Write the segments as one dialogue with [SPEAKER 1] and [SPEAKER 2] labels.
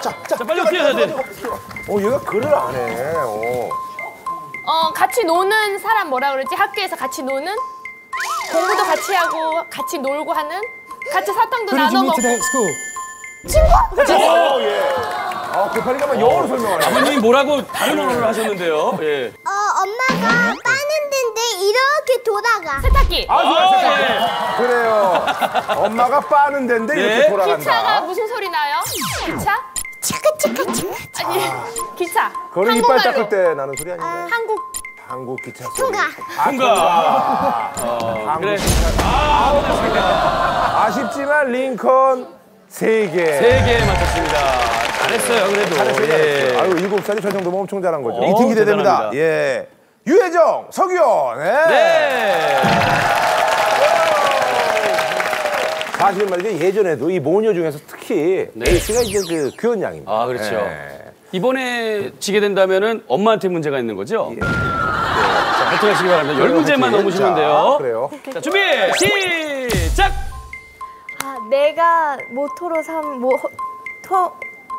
[SPEAKER 1] 자, 자,
[SPEAKER 2] 자, 빨리 뛰어야 돼.
[SPEAKER 1] 어, 얘가 글을 안 해. 어.
[SPEAKER 3] 어, 같이 노는 사람 뭐라 그러지? 학교에서 같이 노는? 공부도 같이 하고, 같이 놀고 하는? 같이 사탕도 나눠 먹고.
[SPEAKER 1] 어, 예. 아, 급하니까만 영어로 설명하네.
[SPEAKER 2] 아버님이 뭐라고 다른 언어를 하셨는데요. 예.
[SPEAKER 4] 어, 엄마가 빠는 데인데 이렇게 돌아가.
[SPEAKER 3] 세탁기.
[SPEAKER 1] 아, 좋아,
[SPEAKER 2] 아,
[SPEAKER 1] 세탁기. 그래요. 엄마가 빠는 데인데
[SPEAKER 2] 예.
[SPEAKER 1] 이렇게 돌아간다.
[SPEAKER 3] 기차가 무슨 소리 나요? 기차?
[SPEAKER 4] 차카.
[SPEAKER 3] 아니, 기차.
[SPEAKER 1] 그거는 이빨. 닦을 때 나는 소리 아닌가요?
[SPEAKER 3] 한국.
[SPEAKER 1] 한국 기차 소리.
[SPEAKER 4] 통과.
[SPEAKER 2] 통과.
[SPEAKER 1] 한국
[SPEAKER 2] 그래.
[SPEAKER 1] 아쉽지만 링컨 세 개.
[SPEAKER 2] 세개 맞췄습니다. 잘했어요, 그래도.
[SPEAKER 1] 잘했어요.
[SPEAKER 2] 예.
[SPEAKER 1] 아유, 일곱 살이 저 정도면 엄청 잘한 거죠.
[SPEAKER 2] 어,
[SPEAKER 1] 이팀 기대됩니다.
[SPEAKER 2] 대단합니다.
[SPEAKER 1] 예. 유혜정, 서규현. 네.
[SPEAKER 2] 네.
[SPEAKER 1] 사실 말이죠. 예전에도 이 모녀 중에서 특히
[SPEAKER 2] 네.
[SPEAKER 1] 에이스가 이제 그 규현 양입니다.
[SPEAKER 2] 아, 그렇죠.
[SPEAKER 1] 예.
[SPEAKER 2] 이번에 지게 된다면은 엄마한테 문제가 있는 거죠? 네. 자, 파이팅 하시기 바랍니다. 열 문제만
[SPEAKER 1] 자,
[SPEAKER 2] 넘으시면 돼요.
[SPEAKER 1] 그래요.
[SPEAKER 2] 자, 준비, 시작!
[SPEAKER 5] 아, 내가 모토로 삼, 모, 토,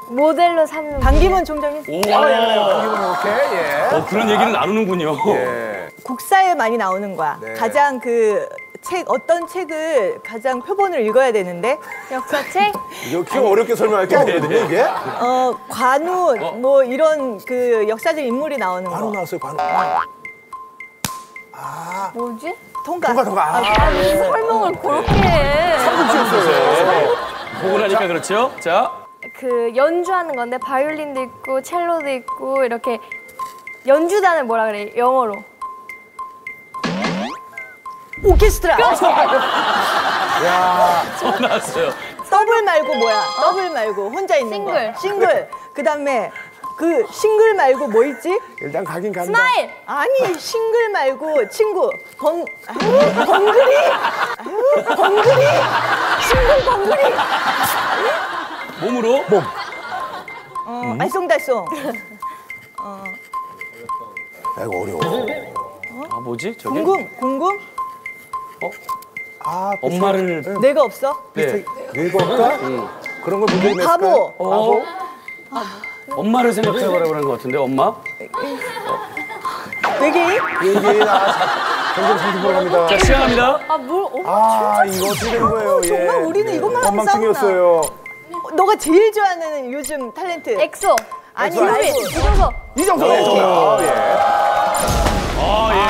[SPEAKER 5] 모델로 삼는
[SPEAKER 6] 반기문 총장님
[SPEAKER 2] 오,
[SPEAKER 1] 아, 예, 그래요. 이렇게, 예.
[SPEAKER 2] 어, 그런 얘기를 나누는군요.
[SPEAKER 1] 예.
[SPEAKER 6] 국사에 많이 나오는 거야.
[SPEAKER 1] 네.
[SPEAKER 6] 가장 그 책 어떤 책을 가장 표본을 읽어야 되는데
[SPEAKER 5] 역사책?
[SPEAKER 1] 이렇게 어렵게 설명할 게 없거든요, 이게.
[SPEAKER 6] 어 관우 뭐 이런 그 역사적 인물이 나오는
[SPEAKER 1] 관우
[SPEAKER 6] 거.
[SPEAKER 1] 나왔어요, 관우.
[SPEAKER 5] 뭐지?
[SPEAKER 6] 통과.
[SPEAKER 1] 통과, 통과. 아, 예.
[SPEAKER 5] 설명을 그렇게 해.
[SPEAKER 1] 삼국지였어요.
[SPEAKER 2] 보고 나니까 그렇죠? 자,
[SPEAKER 5] 그 연주하는 건데 바이올린도 있고 첼로도 있고 이렇게 연주단을 뭐라 그래? 영어로.
[SPEAKER 6] 오케스트라.
[SPEAKER 2] 어, 나왔어요.
[SPEAKER 6] 더블 말고 뭐야? 더블 말고 혼자 있는
[SPEAKER 5] 싱글.
[SPEAKER 6] 거. 싱글. 그다음에 그 싱글 말고 뭐 있지?
[SPEAKER 1] 일단 가긴 간다.
[SPEAKER 5] 스마일!
[SPEAKER 6] 아니 싱글 말고 친구 벙 아유, 벙글이 아유, 벙글이 싱글 벙글이
[SPEAKER 2] 몸으로.
[SPEAKER 1] 몸.
[SPEAKER 6] 어, 알쏭달쏭
[SPEAKER 1] 야, 이거 어려워.
[SPEAKER 2] 아, 뭐지? 저게?
[SPEAKER 6] 궁금 궁금
[SPEAKER 1] 아,
[SPEAKER 2] 엄마를.
[SPEAKER 6] 내가 없어
[SPEAKER 2] 네.
[SPEAKER 1] 늙었다? 그런 걸 문제를 냈을까요?
[SPEAKER 6] 바보
[SPEAKER 2] 어? 엄마를 생각해보라고 그러는 것 같은데, 엄마?
[SPEAKER 6] 외계인
[SPEAKER 1] 얘기 나 점점 상승으로 갑니다.
[SPEAKER 2] 자, 시작합니다.
[SPEAKER 5] 아, 뭘, 어?
[SPEAKER 1] 아, 이거 어떻게 된 거예요? 예.
[SPEAKER 6] 정말 우리는 이것만 하고
[SPEAKER 1] 엉망증이었어요.
[SPEAKER 6] 너가 제일 좋아하는 요즘 탤런트
[SPEAKER 5] 엑소.
[SPEAKER 6] 아니
[SPEAKER 1] 엑소.
[SPEAKER 5] 이종석.
[SPEAKER 1] 이종석, 네, 정답. 아, 예.
[SPEAKER 2] 아, 예.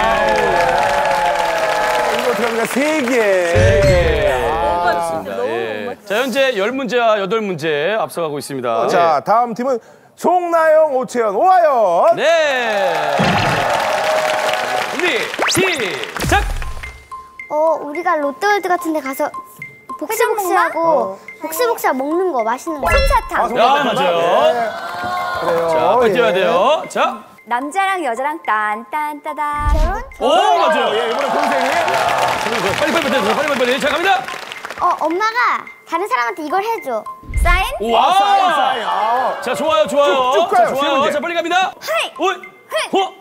[SPEAKER 1] 이거 어떻게 합니까? 세 개.
[SPEAKER 2] 예.
[SPEAKER 1] 아,
[SPEAKER 2] 알겠습니다. 예. 자, 현재 열문제와 여덟 문제 앞서가고 있습니다.
[SPEAKER 1] 자, 다음 팀은 송나영, 오채연, 오하연.
[SPEAKER 2] 네. 준비, 시작!
[SPEAKER 4] 어, 우리가 롯데월드 같은 데 가서 복스복스하고 복스복스하고 먹는 거 맛있는 거. 솜사탕.
[SPEAKER 2] 야, 맞아요.
[SPEAKER 1] 네. 그래요.
[SPEAKER 2] 자, 빨리
[SPEAKER 1] 예.
[SPEAKER 2] 뛰어야 돼요. 자,
[SPEAKER 7] 남자랑 여자랑 딴딴따단
[SPEAKER 2] 오, 맞아요.
[SPEAKER 1] 예, 이번에 동생이.
[SPEAKER 2] 빨리, 빨리, 빨리, 빨리, 빨리, 빨리. 자, 갑니다.
[SPEAKER 4] 어, 엄마가 다른 사람한테 이걸 해줘.
[SPEAKER 7] 사인
[SPEAKER 2] 우와!
[SPEAKER 1] 사인. 아,
[SPEAKER 2] 자, 좋아요, 좋아요.
[SPEAKER 1] 쭉, 쭉
[SPEAKER 2] 자,
[SPEAKER 1] 가요, 세
[SPEAKER 2] 좋아요. 자, 빨리 갑니다.
[SPEAKER 7] 하이
[SPEAKER 2] 오, 호!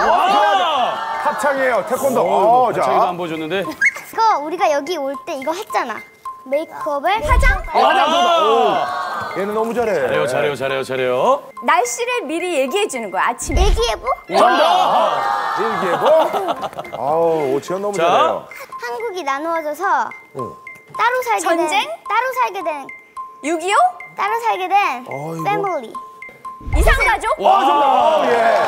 [SPEAKER 2] 와!
[SPEAKER 1] 합창이에요. 태권도.
[SPEAKER 2] 어,
[SPEAKER 1] 어,
[SPEAKER 2] 자기도
[SPEAKER 1] 자.
[SPEAKER 2] 안 보여줬는데.
[SPEAKER 4] 이거 우리가 여기 올 때 이거 했잖아. 메이크업을 화장?
[SPEAKER 2] 아!
[SPEAKER 1] 얘는 너무 잘해.
[SPEAKER 2] 잘해요, 잘해요, 잘해요, 잘해요.
[SPEAKER 7] 날씨를 미리 얘기해 주는 거야 아침에
[SPEAKER 4] 일기예보?
[SPEAKER 2] 정답!
[SPEAKER 1] 일기예보. 아우, 오채연 너무
[SPEAKER 2] 자.
[SPEAKER 1] 잘해요.
[SPEAKER 4] 한국이 나누어져서 따로 살게
[SPEAKER 7] 전쟁?
[SPEAKER 4] 된 따로 살게 된
[SPEAKER 7] 6.25
[SPEAKER 4] 따로 살게 된 패밀리.
[SPEAKER 7] 이상가족
[SPEAKER 2] 와!
[SPEAKER 1] 예.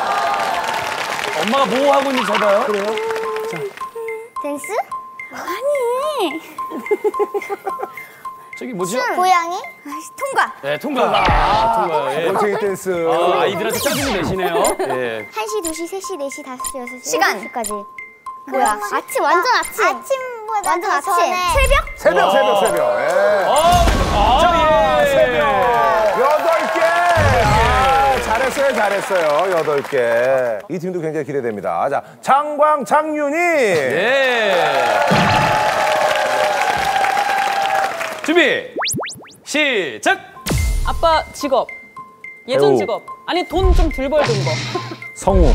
[SPEAKER 2] 엄마가 뭐 하고 있는지 잘 봐요. 그래요?
[SPEAKER 4] 댄스?
[SPEAKER 7] 아니
[SPEAKER 2] 저기 뭐죠?
[SPEAKER 4] 고양이?
[SPEAKER 7] 통과
[SPEAKER 2] 네, 통과. 아, 통과. 예.
[SPEAKER 1] 원숭이 댄스.
[SPEAKER 2] 아, 아이들한테 짜증이 내시네요. 예.
[SPEAKER 4] 1시, 2시, 3시, 4시, 5시, 6시,
[SPEAKER 7] 시간.
[SPEAKER 4] 7시까지. 뭐야? 아침, 완전 아침. 아침보다 완전 아침.
[SPEAKER 7] 새벽
[SPEAKER 1] 새벽, 새벽, 새벽. 예.
[SPEAKER 2] 아, 아, 예.
[SPEAKER 1] 새벽. 여덟 개. 아, 잘했어요, 잘했어요. 여덟 개. 이 팀도 굉장히 기대됩니다. 자, 장광, 장윤이.
[SPEAKER 2] 예. 준비. 시작.
[SPEAKER 8] 아빠 직업 예전
[SPEAKER 1] 배우.
[SPEAKER 8] 직업 아니 돈 좀 덜 벌던 거
[SPEAKER 9] 성우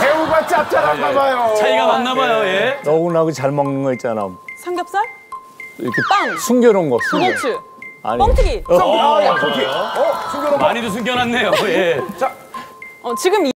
[SPEAKER 1] 배우가 짭짤한가 봐요.
[SPEAKER 2] 차이가 많나 봐요. 예.
[SPEAKER 9] 너구나고 잘 먹는 거 있잖아
[SPEAKER 8] 삼겹살
[SPEAKER 9] 이렇게
[SPEAKER 8] 빵
[SPEAKER 9] 숨겨놓은 거 숨겨.
[SPEAKER 8] 스포츠 뻥튀기.
[SPEAKER 1] 아, 야, 좋기. 어, 숨겨놓은 거.
[SPEAKER 2] 많이도 숨겨놨네요. 예.
[SPEAKER 1] 자,
[SPEAKER 8] 어, 지금